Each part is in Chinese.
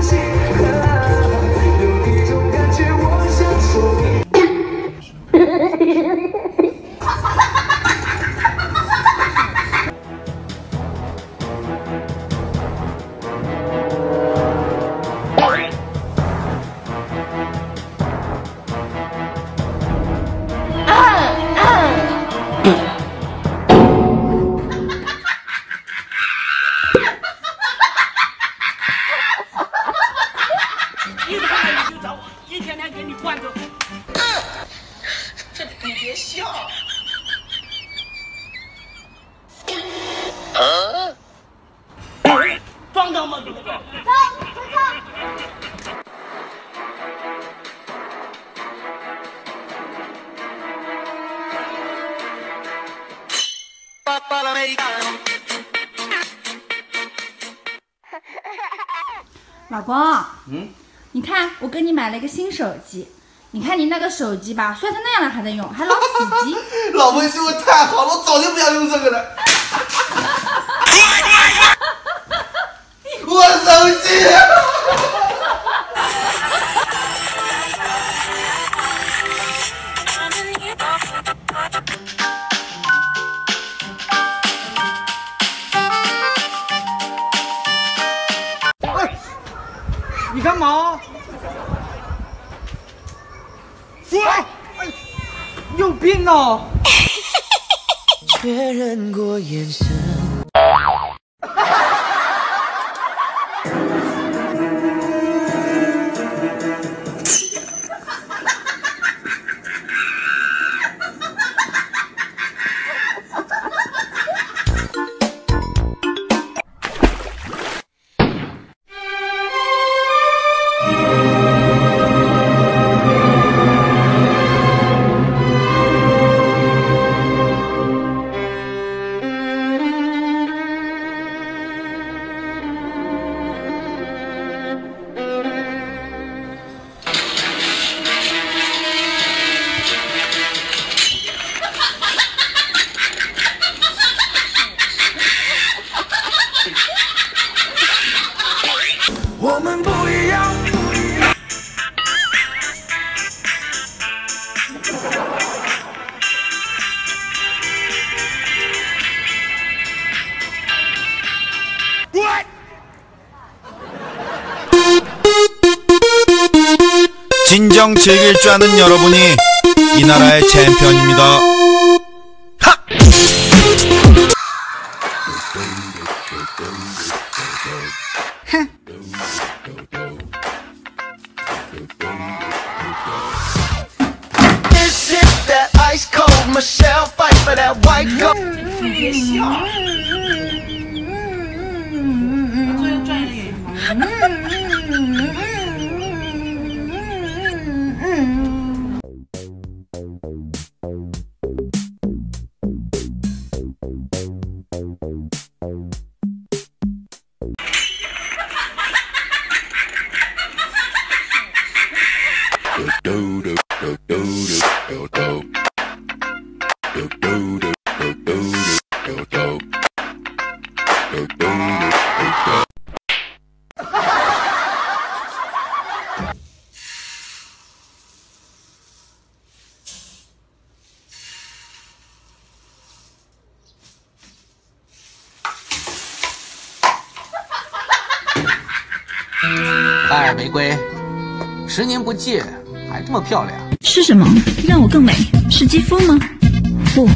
dizer. 老公，嗯，你看我给你买了一个新手机，你看你那个手机吧，摔成那样了还在用，还老死机。老婆，你对我太好了，我早就不想用这个了。我手机。哇！你有病啊！确认过眼神。 진정즐길 줄 아는 여러분이 이 나라의 챔피언입니다. This 拜 尔玫瑰，十年不见。还这么漂亮。是什么让我更美？是肌肤吗？不，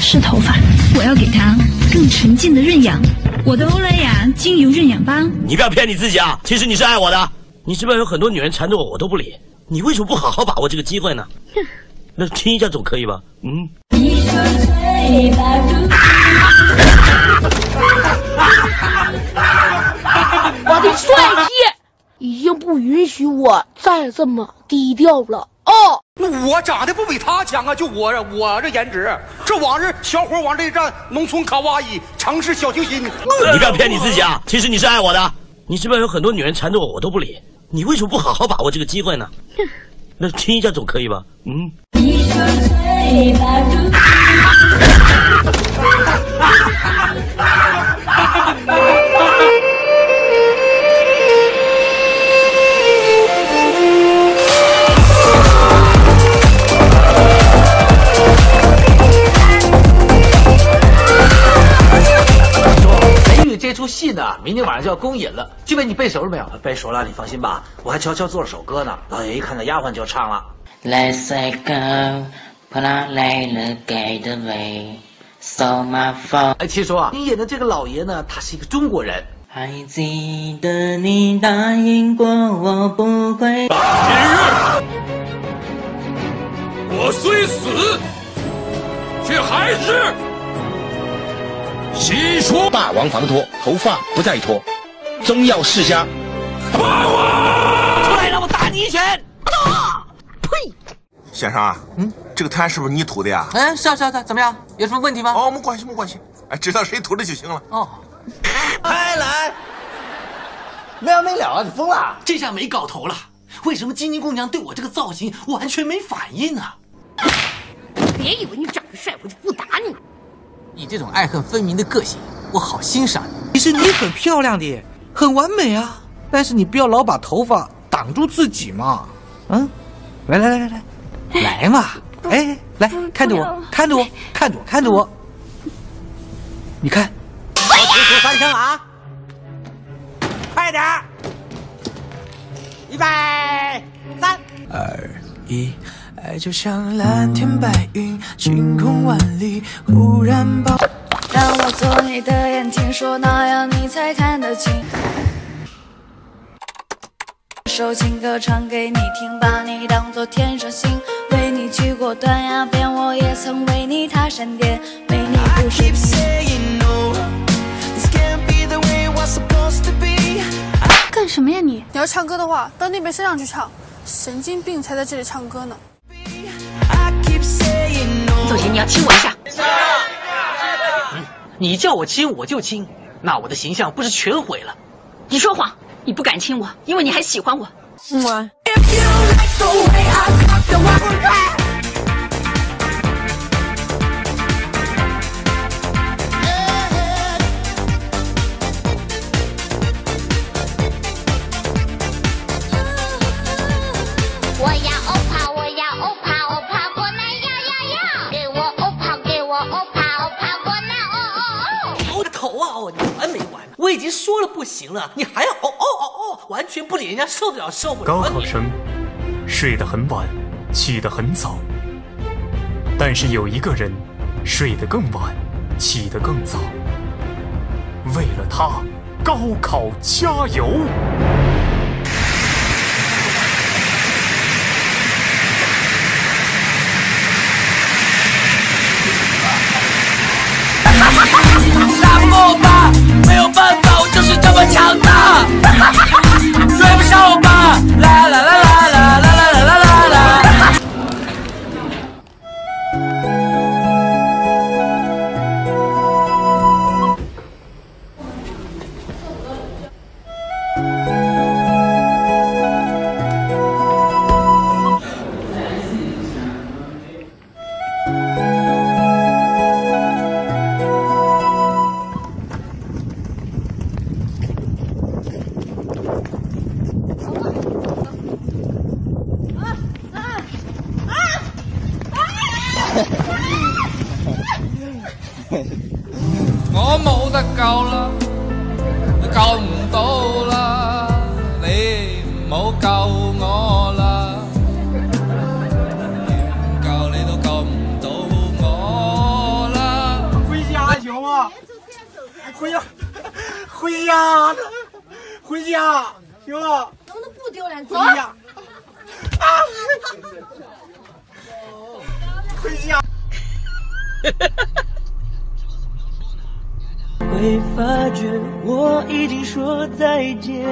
是头发。我要给它更纯净的润养。我的欧莱雅精油润养吧。你不要骗你自己啊！其实你是爱我的。你身边有很多女人缠着我，我都不理。你为什么不好好把握这个机会呢？那亲一下总可以吧？嗯。我再这么低调了哦。那我长得不比他强啊？就我这我这颜值，这往日小伙往这一站，农村卡哇伊，城市小清新。你不要骗你自己啊！其实你是爱我的。你身边有很多女人缠着我，我都不理。你为什么不好好把握这个机会呢？那亲一下总可以吧？嗯。戏呢，明天晚上就要公演了，剧本你背熟了没有？背熟了，你放心吧，我还悄悄做了首歌呢。老爷一看到丫鬟就唱了。给的位，So my。哎，七叔啊，你演的这个老爷呢，他是一个中国人。还记得你答应过我不会。今日我虽死，却还是细说霸王防脱，头发不再脱，中药世家。出来，让我打你一拳！啊！呸！先生啊，嗯，这个摊是不是你吐的呀？嗯，是啊是啊，怎么样？有什么问题吗？哦，没关系没关系，哎，知道谁涂的就行了。哦。开来，没完没了啊！你疯了？这下没搞头了。为什么金妮姑娘对我这个造型完全没反应呢？别以为你长得帅，我就不打你。你这种爱恨分明的个性，我好欣赏你。其实你很漂亮的，很完美啊，但是你不要老把头发挡住自己嘛。嗯，来来来来来，来嘛！哎，来看着我，看着我，看着我，看着我。你看。我只数三声啊！快点儿！预备，三、二、一，爱就像蓝天白云，晴空万里，忽然暴。让我做你的眼，睛说那样你才看得清。首情歌唱给你听，把你当作天上星，为你去过断崖边，我也曾为你踏山巅，为你不是你。干什么呀你？你要唱歌的话，到那边山上去唱。神经病才在这里唱歌呢。走贤，你要亲我一下。嗯，你叫我亲我就亲，那我的形象不是全毁了？你说谎，你不敢亲我，因为你还喜欢我。我。我已经说了不行了，你还要哦哦哦哦，完全不理人家受得了受不了。高考生睡得很晚，起得很早，但是有一个人睡得更晚，起得更早。为了他，高考加油！大漠吧，没有办法，我是这么强大。我冇得救啦，救唔到啦，你唔好救我啦，救你都救唔到我啦。回家行吗？回家，回家，回家行吗？能不能不丢脸？回家。啊！回家。会发觉我已经说再见。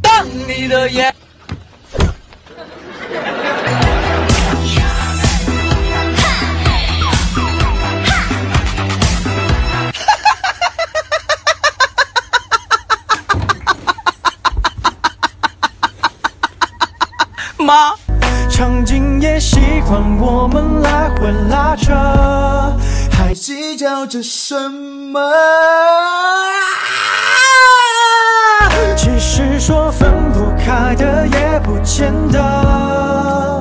当你的眼。妈，场景也习惯我们来回拉扯，还计较着什么？其实说分不开的也不见得。